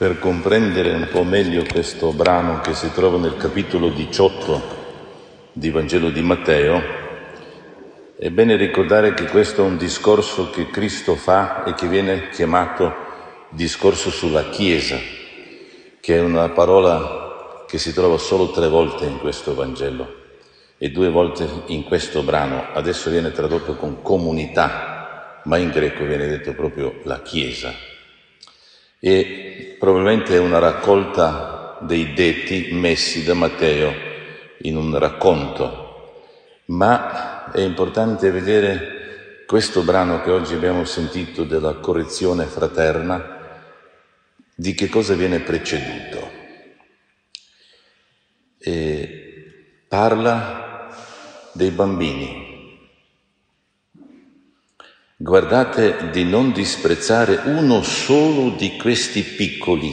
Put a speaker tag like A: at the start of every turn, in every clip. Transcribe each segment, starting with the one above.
A: Per comprendere un po' meglio questo brano che si trova nel capitolo 18 di Vangelo di Matteo, è bene ricordare che questo è un discorso che Cristo fa e che viene chiamato discorso sulla Chiesa, che è una parola che si trova solo tre volte in questo Vangelo e due volte in questo brano. Adesso viene tradotto con comunità, ma in greco viene detto proprio la Chiesa e probabilmente è una raccolta dei detti messi da Matteo in un racconto, ma è importante vedere questo brano che oggi abbiamo sentito della correzione fraterna, di che cosa viene preceduto. E parla dei bambini, Guardate di non disprezzare uno solo di questi piccoli,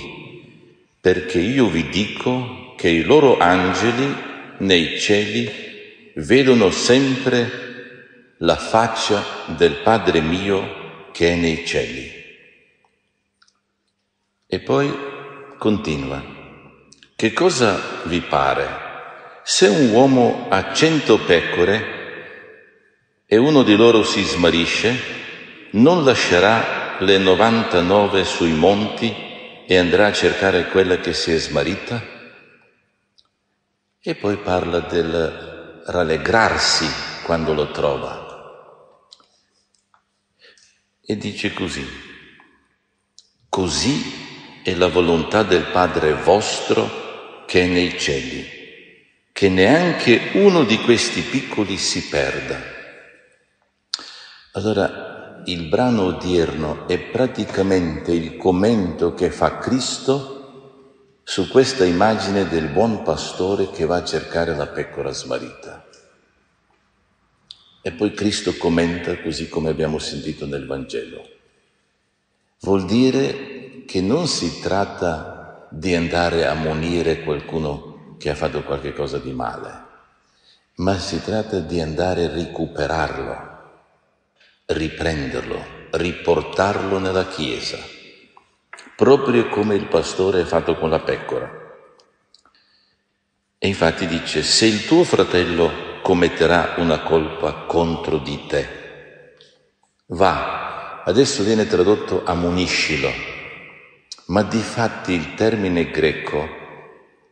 A: perché io vi dico che i loro angeli nei cieli vedono sempre la faccia del Padre mio che è nei cieli. E poi continua. Che cosa vi pare? Se un uomo ha cento pecore e uno di loro si smarisce, non lascerà le 99 sui monti e andrà a cercare quella che si è smarita? E poi parla del rallegrarsi quando lo trova. E dice così, così è la volontà del Padre vostro che è nei cieli, che neanche uno di questi piccoli si perda. Allora, il brano odierno è praticamente il commento che fa Cristo su questa immagine del buon pastore che va a cercare la pecora smarita. E poi Cristo commenta così come abbiamo sentito nel Vangelo. Vuol dire che non si tratta di andare a monire qualcuno che ha fatto qualcosa di male, ma si tratta di andare a recuperarlo riprenderlo, riportarlo nella Chiesa, proprio come il pastore ha fatto con la pecora. E infatti dice, se il tuo fratello commetterà una colpa contro di te, va, adesso viene tradotto ammoniscilo, ma di fatti il termine greco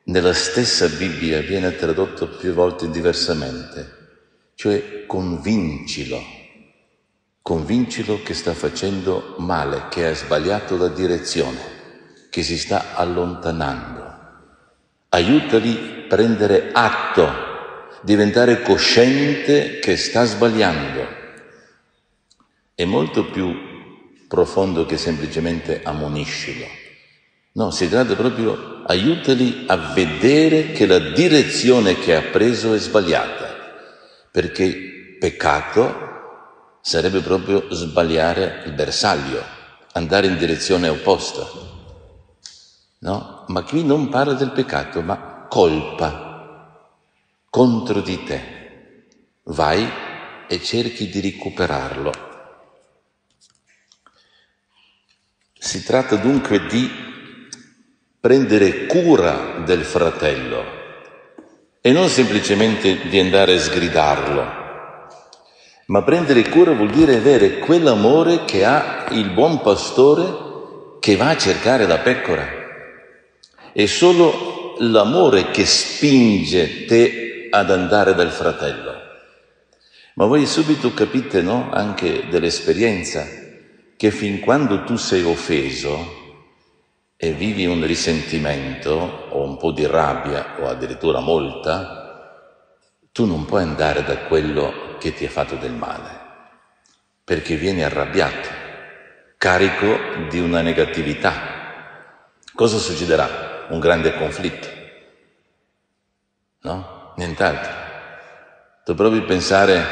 A: nella stessa Bibbia viene tradotto più volte diversamente, cioè convincilo Convincilo che sta facendo male, che ha sbagliato la direzione, che si sta allontanando. Aiutali a prendere atto, diventare cosciente che sta sbagliando. È molto più profondo che semplicemente ammoniscilo. No, si tratta proprio, aiutali a vedere che la direzione che ha preso è sbagliata, perché peccato sarebbe proprio sbagliare il bersaglio, andare in direzione opposta. No? Ma qui non parla del peccato, ma colpa contro di te. Vai e cerchi di recuperarlo. Si tratta dunque di prendere cura del fratello e non semplicemente di andare a sgridarlo ma prendere cura vuol dire avere quell'amore che ha il buon pastore che va a cercare la pecora. È solo l'amore che spinge te ad andare dal fratello. Ma voi subito capite, no? Anche dell'esperienza, che fin quando tu sei offeso e vivi un risentimento o un po' di rabbia o addirittura molta, tu non puoi andare da quello che ti ha fatto del male, perché vieni arrabbiato, carico di una negatività. Cosa succederà? Un grande conflitto. No? Nient'altro. Tu provi a pensare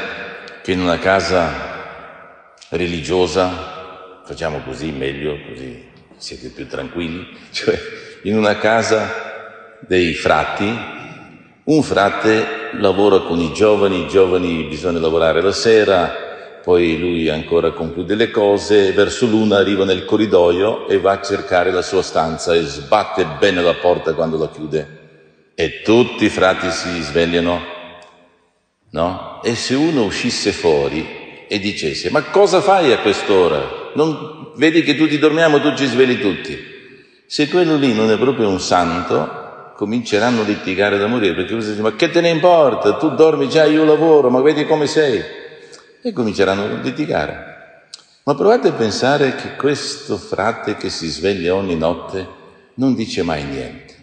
A: che in una casa religiosa, facciamo così meglio, così siete più tranquilli, cioè in una casa dei frati, un frate lavora con i giovani, i giovani bisogna lavorare la sera, poi lui ancora conclude le cose, verso l'una arriva nel corridoio e va a cercare la sua stanza e sbatte bene la porta quando la chiude. E tutti i frati si svegliano, no? E se uno uscisse fuori e dicesse, ma cosa fai a quest'ora? Non vedi che tutti dormiamo, tu ci svegli tutti. Se quello lì non è proprio un santo, cominceranno a litigare da morire, perché uno dice, ma che te ne importa? Tu dormi già, io lavoro, ma vedi come sei? e cominceranno a litigare. Ma provate a pensare che questo frate che si sveglia ogni notte non dice mai niente.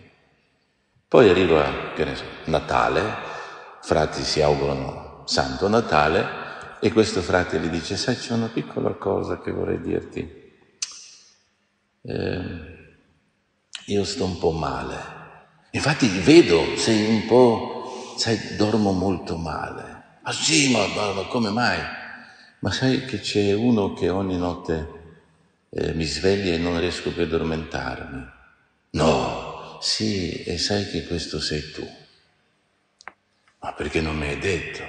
A: Poi arriva, che ne so, Natale, frati si augurano Santo Natale e questo frate gli dice, sai c'è una piccola cosa che vorrei dirti. Eh, io sto un po' male. Infatti vedo, sei un po', sai, dormo molto male. Ah sì, ma, ma, ma come mai? Ma sai che c'è uno che ogni notte eh, mi sveglia e non riesco più a addormentarmi? No, sì, e sai che questo sei tu. Ma perché non mi hai detto?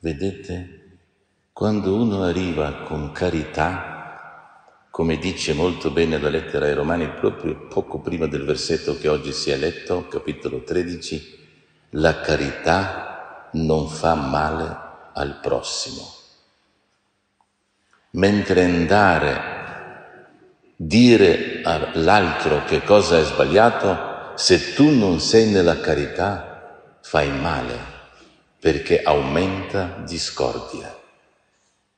A: Vedete? Quando uno arriva con carità, come dice molto bene la lettera ai Romani, proprio poco prima del versetto che oggi si è letto, capitolo 13, la carità non fa male al prossimo. Mentre andare dire all'altro che cosa è sbagliato, se tu non sei nella carità, fai male, perché aumenta discordia.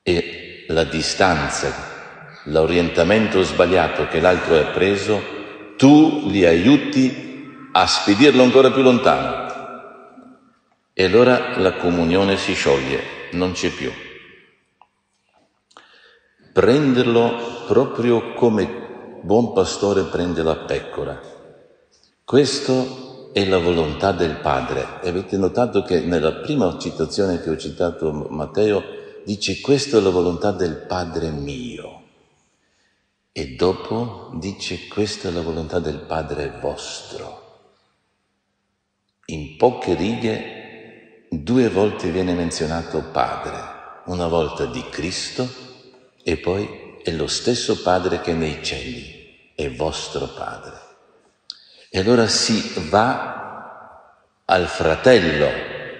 A: E la distanza, l'orientamento sbagliato che l'altro ha preso, tu li aiuti a spedirlo ancora più lontano. E allora la comunione si scioglie, non c'è più. Prenderlo proprio come buon pastore prende la pecora. Questo è la volontà del Padre. E avete notato che nella prima citazione che ho citato Matteo dice questa è la volontà del Padre mio. E dopo dice questa è la volontà del Padre vostro. In poche righe due volte viene menzionato Padre, una volta di Cristo e poi è lo stesso Padre che nei cieli, è vostro Padre. E allora si va al fratello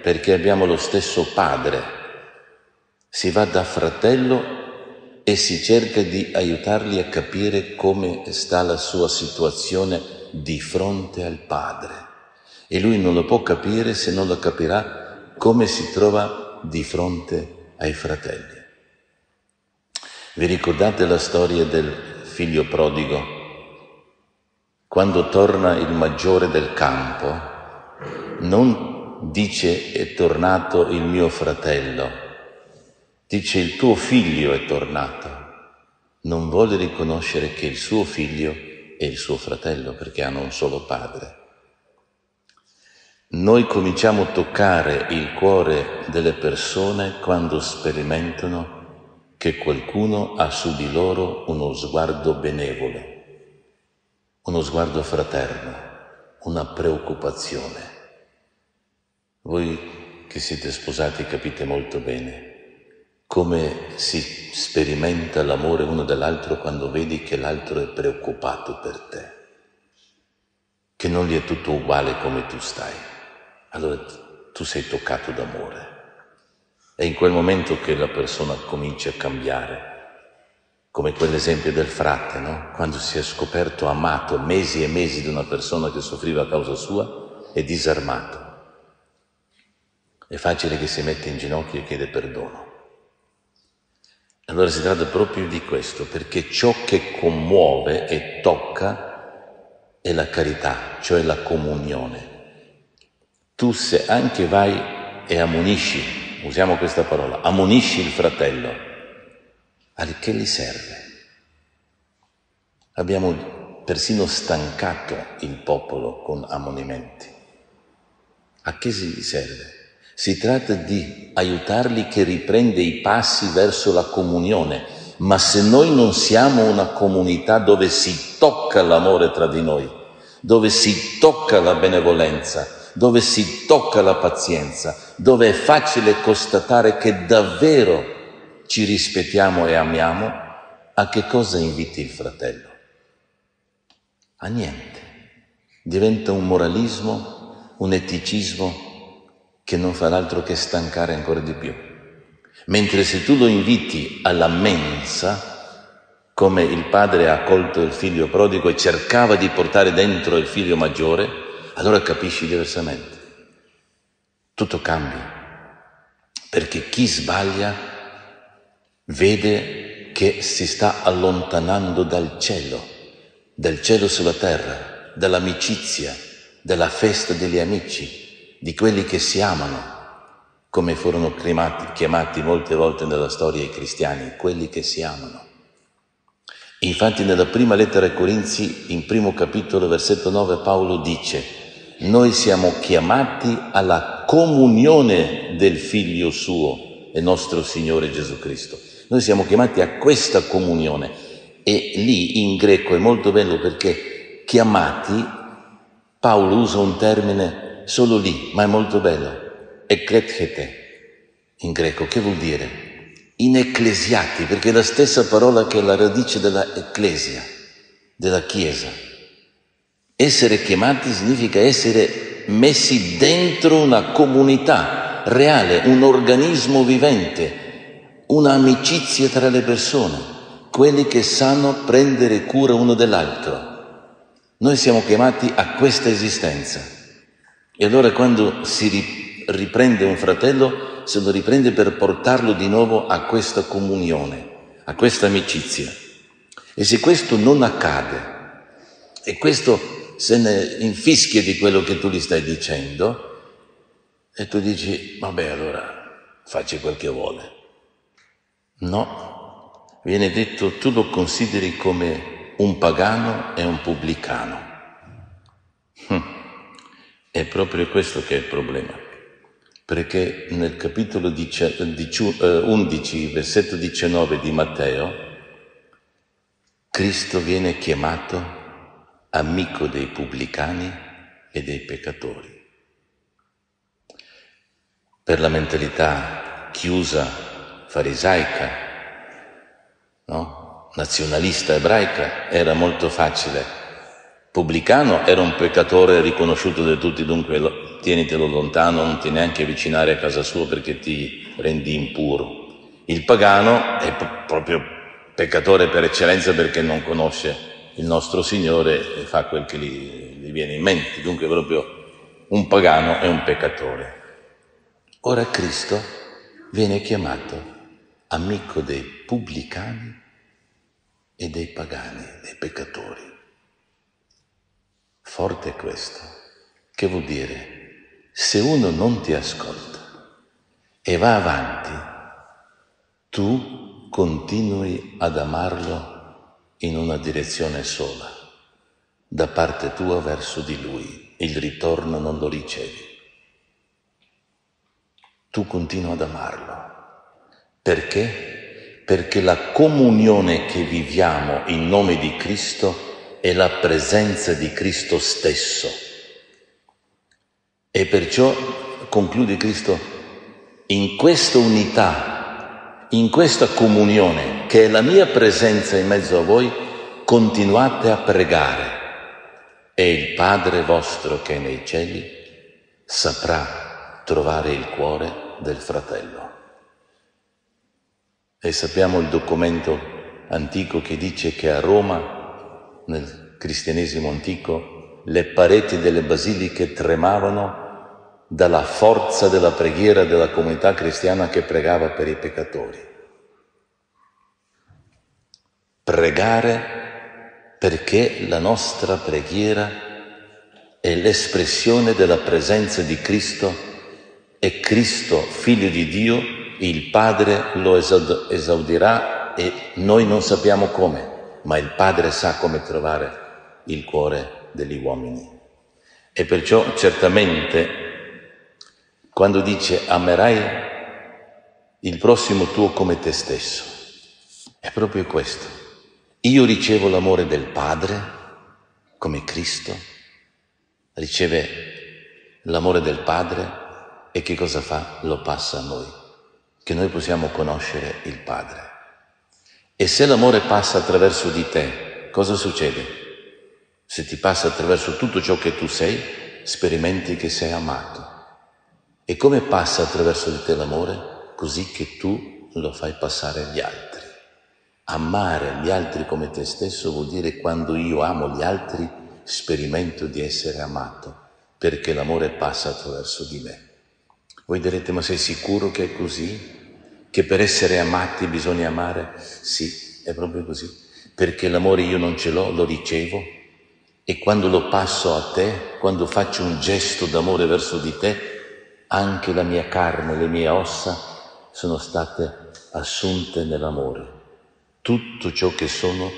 A: perché abbiamo lo stesso Padre, si va da fratello e si cerca di aiutarli a capire come sta la sua situazione di fronte al Padre. E lui non lo può capire se non lo capirà come si trova di fronte ai fratelli. Vi ricordate la storia del figlio prodigo? Quando torna il maggiore del campo, non dice è tornato il mio fratello, dice il tuo figlio è tornato. Non vuole riconoscere che il suo figlio è il suo fratello perché hanno un solo padre. Noi cominciamo a toccare il cuore delle persone quando sperimentano che qualcuno ha su di loro uno sguardo benevolo, uno sguardo fraterno, una preoccupazione. Voi che siete sposati capite molto bene come si sperimenta l'amore uno dell'altro quando vedi che l'altro è preoccupato per te, che non gli è tutto uguale come tu stai allora tu sei toccato d'amore. È in quel momento che la persona comincia a cambiare, come quell'esempio del frate, no? Quando si è scoperto amato mesi e mesi di una persona che soffriva a causa sua, è disarmato. È facile che si mette in ginocchio e chiede perdono. Allora si tratta proprio di questo, perché ciò che commuove e tocca è la carità, cioè la comunione tu se anche vai e ammonisci, usiamo questa parola, ammonisci il fratello, a che gli serve? Abbiamo persino stancato il popolo con ammonimenti. A che gli serve? Si tratta di aiutarli che riprende i passi verso la comunione, ma se noi non siamo una comunità dove si tocca l'amore tra di noi, dove si tocca la benevolenza, dove si tocca la pazienza, dove è facile constatare che davvero ci rispettiamo e amiamo, a che cosa inviti il fratello? A niente. Diventa un moralismo, un eticismo che non fa altro che stancare ancora di più. Mentre se tu lo inviti alla mensa, come il padre ha accolto il figlio prodigo e cercava di portare dentro il figlio maggiore, allora capisci diversamente. Tutto cambia. Perché chi sbaglia vede che si sta allontanando dal cielo, dal cielo sulla terra, dall'amicizia, dalla festa degli amici, di quelli che si amano, come furono chiamati, chiamati molte volte nella storia i cristiani, quelli che si amano. Infatti nella prima lettera ai Corinzi, in primo capitolo, versetto 9, Paolo dice, noi siamo chiamati alla comunione del Figlio suo e nostro Signore Gesù Cristo. Noi siamo chiamati a questa comunione e lì in greco è molto bello perché chiamati, Paolo usa un termine solo lì, ma è molto bello, eklethete in greco, che vuol dire? in ecclesiati, perché è la stessa parola che è la radice della ecclesia, della Chiesa. Essere chiamati significa essere messi dentro una comunità reale, un organismo vivente, un'amicizia tra le persone, quelli che sanno prendere cura uno dell'altro. Noi siamo chiamati a questa esistenza. E allora quando si riprende un fratello se lo riprende per portarlo di nuovo a questa comunione, a questa amicizia. E se questo non accade, e questo se ne infischia di quello che tu gli stai dicendo, e tu dici, vabbè allora faccia quel che vuole. No, viene detto tu lo consideri come un pagano e un pubblicano. È proprio questo che è il problema perché nel capitolo 11, eh, versetto 19 di Matteo, Cristo viene chiamato amico dei pubblicani e dei peccatori. Per la mentalità chiusa farisaica, no? nazionalista ebraica, era molto facile. Pubblicano era un peccatore riconosciuto da tutti, dunque tienitelo lontano, non ti neanche avvicinare a casa sua perché ti rendi impuro. Il pagano è p- proprio peccatore per eccellenza perché non conosce il nostro Signore e fa quel che gli, gli viene in mente, dunque proprio un pagano è un peccatore. Ora Cristo viene chiamato amico dei pubblicani e dei pagani, dei peccatori. Forte questo. Che vuol dire? Se uno non ti ascolta e va avanti, tu continui ad amarlo in una direzione sola, da parte tua verso di lui, il ritorno non lo ricevi. Tu continui ad amarlo. Perché? Perché la comunione che viviamo in nome di Cristo è la presenza di Cristo stesso e perciò, conclude Cristo, in questa unità, in questa comunione, che è la mia presenza in mezzo a voi, continuate a pregare e il Padre vostro che è nei cieli saprà trovare il cuore del fratello. E sappiamo il documento antico che dice che a Roma, nel cristianesimo antico, le pareti delle basiliche tremavano dalla forza della preghiera della comunità cristiana che pregava per i peccatori. Pregare perché la nostra preghiera è l'espressione della presenza di Cristo e Cristo, figlio di Dio, il Padre lo esaudirà e noi non sappiamo come, ma il Padre sa come trovare il cuore degli uomini. E perciò certamente quando dice amerai il prossimo tuo come te stesso. È proprio questo. Io ricevo l'amore del Padre come Cristo, riceve l'amore del Padre e che cosa fa? Lo passa a noi. che noi possiamo conoscere il Padre. E se l'amore passa attraverso di te, cosa succede? Se ti passa attraverso tutto ciò che tu sei, sperimenti che sei amato. E come passa attraverso di te l'amore? Così che tu lo fai passare agli altri. Amare gli altri come te stesso vuol dire quando io amo gli altri sperimento di essere amato, perché l'amore passa attraverso di me. Voi direte, ma sei sicuro che è così? Che per essere amati bisogna amare? Sì, è proprio così. Perché l'amore io non ce l'ho, lo ricevo e quando lo passo a te, quando faccio un gesto d'amore verso di te, anche la mia carne, le mie ossa sono state assunte nell'amore. Tutto ciò che sono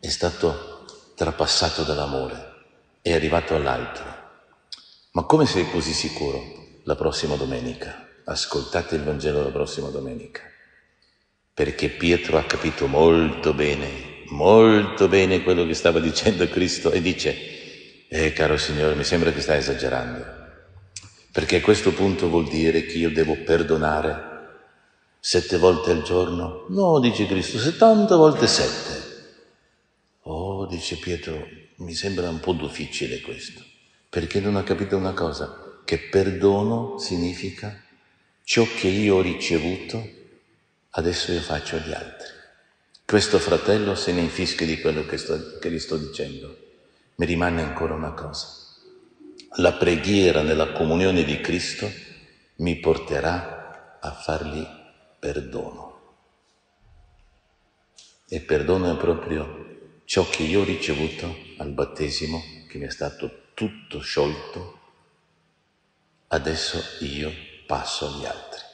A: è stato trapassato dall'amore, è arrivato all'altro. Ma come sei così sicuro? La prossima domenica. Ascoltate il Vangelo la prossima domenica. Perché Pietro ha capito molto bene, molto bene quello che stava dicendo Cristo e dice, eh caro Signore, mi sembra che stai esagerando. Perché a questo punto vuol dire che io devo perdonare sette volte al giorno? No, dice Cristo, settanta volte sette. Oh, dice Pietro, mi sembra un po' difficile questo, perché non ha capito una cosa, che perdono significa ciò che io ho ricevuto, adesso io faccio agli altri. Questo fratello se ne infische di quello che, sto, che gli sto dicendo. Mi rimane ancora una cosa. La preghiera nella comunione di Cristo mi porterà a fargli perdono. E perdono è proprio ciò che io ho ricevuto al battesimo, che mi è stato tutto sciolto, adesso io passo agli altri.